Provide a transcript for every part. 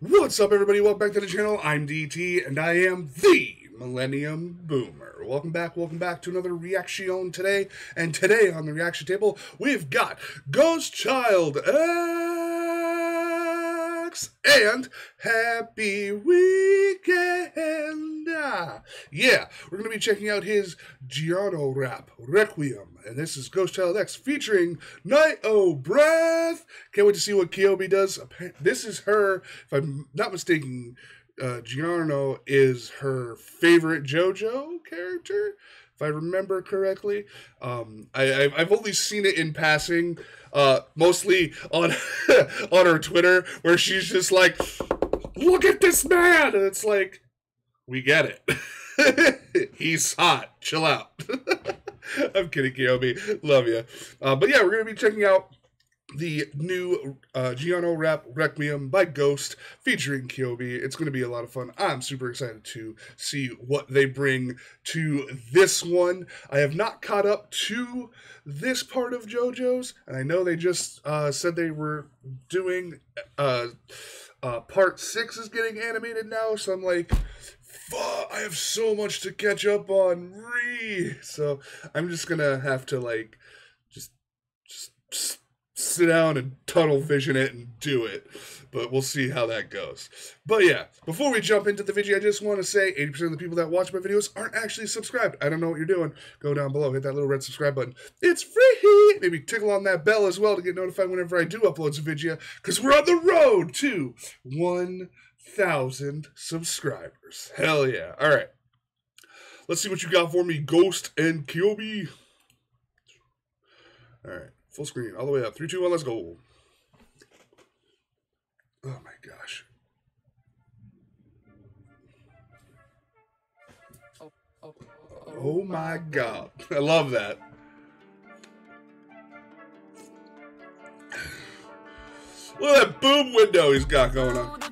What's up, everybody? Welcome back to the channel. I'm DT, and I am the Millennium Boomer. Welcome back, welcome back to another reaction today. And today on the reaction table, we've got Ghost Child X and Happy Weekend. Ah, yeah, we're going to be checking out his Giorno rap, Requiem. And this is Ghost Child X featuring Knight of Breath. Can't wait to see what KOB does. This is her, if I'm not mistaken, uh, Giorno is her favorite JoJo character, if I remember correctly. Um, I, have only seen it in passing, uh, mostly on on her Twitter, where she's just like, "Look at this man," and it's like, we get it. He's hot. Chill out. I'm kidding, KOB. Love you. Uh, but yeah, we're gonna be checking out the new uh, Giorno rap Requiem by Ghost featuring KOB. It's going to be a lot of fun. I'm super excited to see what they bring to this one. I have not caught up to this part of JoJo's, and I know they just uh, said they were doing uh, uh, part six is getting animated now, so I'm like, fuck, I have so much to catch up on. Re, so I'm just gonna have to like just just. just sit down and tunnel vision it and do it. But we'll see how that goes. But yeah, before we jump into the video, I just want to say 80% of the people that watch my videos aren't actually subscribed. I don't know what you're doing. Go down below, hit that little red subscribe button. It's free! Maybe tickle on that bell as well to get notified whenever I do upload a video, because we're on the road to 1,000 subscribers. Hell yeah. All right. Let's see what you got for me, Ghost and KOB. All right. Full screen, all the way up. Three, two, one, let's go. Oh my gosh. Oh my god. I love that. Look at that boom window he's got going on.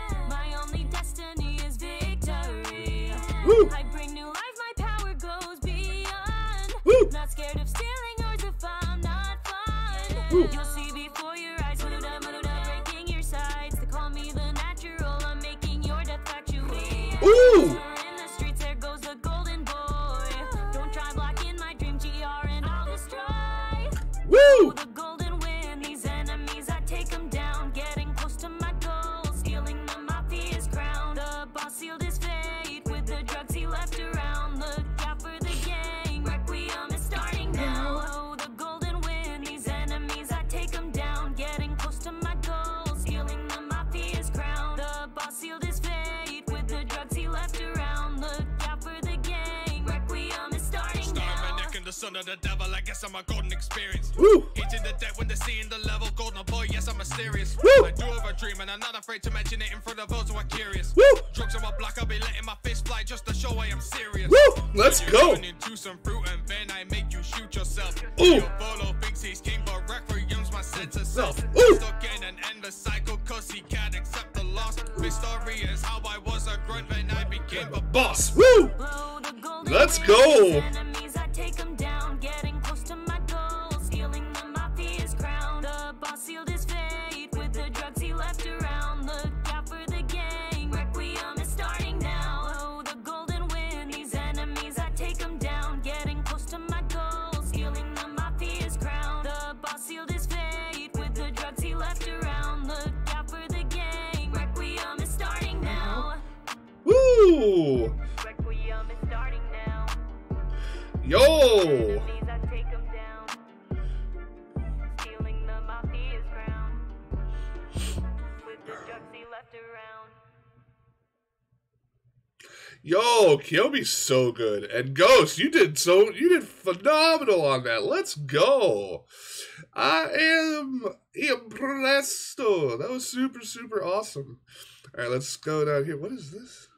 son of the devil, I guess I'm a golden experience. Woo! Hitting the deck when they're seeing the level, golden boy, yes, I'm mysterious. Woo! I do have a dream, and I'm not afraid to mention it in front of those who are curious. Woo! Drugs on my block, I'll be letting my fist fly just to show I am serious. Woo! Let's go! Into some fruit, and then I make you shoot yourself. Ooh! Diavolo thinks he's king, but Requiem's my sense of self. Ooh! Stuck in an endless cycle, cause he can't accept the loss. This story is how I was a grunt when I became a boss. Woo! Let's go! Yo! Yo, KOB's so good. And Ghost, you did so you did phenomenal on that. Let's go. I am impressed. That was super, super awesome. All right, let's go down here. What is this?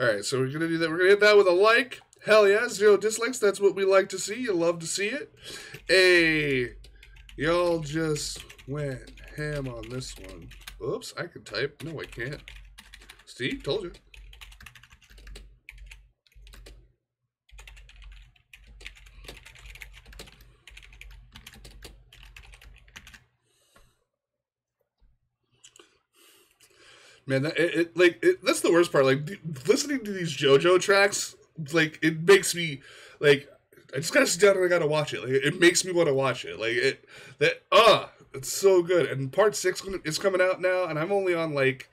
All right, so we're gonna do that. We're gonna hit that with a like. Hell yeah, zero dislikes. That's what we like to see. You love to see it. Hey, y'all just went ham on this one. Oops, I can type. No, I can't. Steve, told you. Man, that, it, it like it, that's the worst part. Like listening to these JoJo tracks, like it makes me like I just gotta sit down and I gotta watch it. Like it makes me want to watch it. Like it that uh, it's so good. And part six is coming out now, and I'm only on like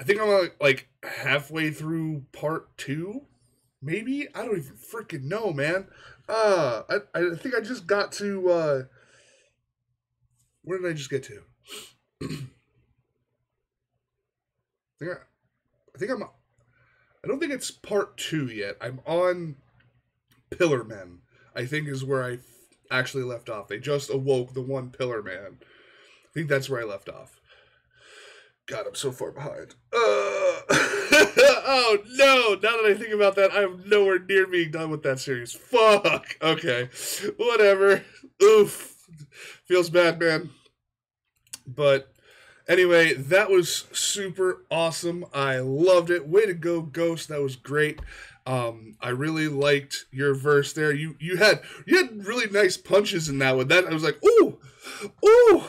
I think I'm like, like halfway through part two, maybe. I don't even freaking know, man. Uh I I think I just got to uh where did I just get to? I think I, I think I'm. I don't think it's part two yet. I'm on Pillar Men. I think is where I actually left off. They just awoke the one Pillar Man. I think that's where I left off. God, I'm so far behind. Uh, oh no! Now that I think about that, I'm nowhere near being done with that series. Fuck. Okay, whatever. Oof. Feels bad, man. But Anyway, that was super awesome. I loved it. Way to go, Ghost. That was great. Um, I really liked your verse there. You you had you had really nice punches in that one. That I was like, ooh, ooh,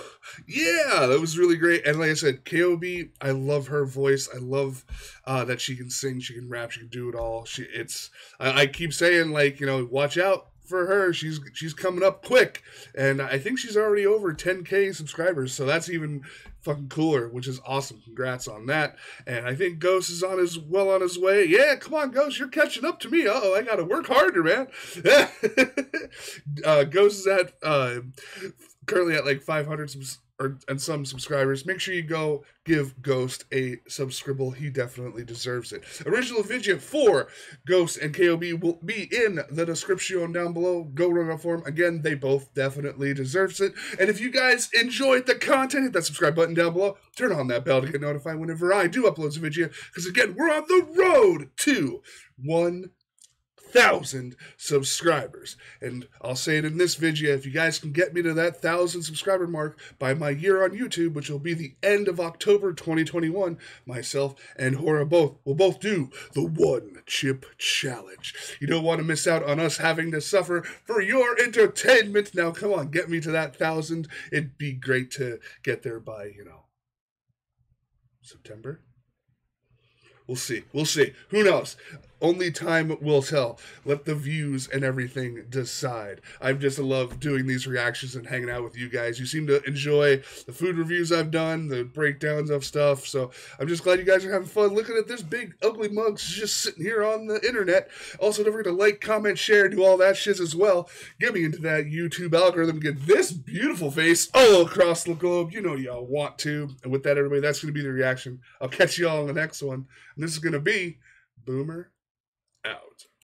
yeah, that was really great. And like I said, KOB, I love her voice. I love uh, that she can sing, she can rap, she can do it all. She it's I, I keep saying like you know, watch out for her. She's she's coming up quick, and I think she's already over 10k subscribers. So that's even fucking cooler, which is awesome. Congrats on that. And I think Ghost is on his well on his way. Yeah, come on, Ghost, you're catching up to me. Oh, I gotta work harder, man. uh, Ghost is at uh, currently at like 500 subs- or and some subscribers. Make sure you go give Ghost a subscribe. He definitely deserves it. Original video for Ghost and KOB will be in the description down below. Go run up for them. Again, they both definitely deserves it. And if you guys enjoyed the content, hit that subscribe button down below. Turn on that bell to get notified whenever I do upload a video. Because again, we're on the road to one thousand subscribers. And I'll say it in this video, if you guys can get me to that thousand subscriber mark by my year on YouTube, which will be the end of October 2021, myself and Hora both will both do the one chip challenge. You don't want to miss out on us having to suffer for your entertainment. Now come on, get me to that thousand. It'd be great to get there by, you know, September. We'll see. We'll see. Who knows? Only time will tell. Let the views and everything decide. I've just love doing these reactions and hanging out with you guys. You seem to enjoy the food reviews I've done, the breakdowns of stuff. So I'm just glad you guys are having fun looking at this big ugly mug just sitting here on the internet. Also, don't forget to like, comment, share, do all that shit as well. Get me into that YouTube algorithm. Get this beautiful face all across the globe. You know y'all want to. And with that, everybody, that's going to be the reaction. I'll catch y'all on the next one. And this is going to be Boomer out.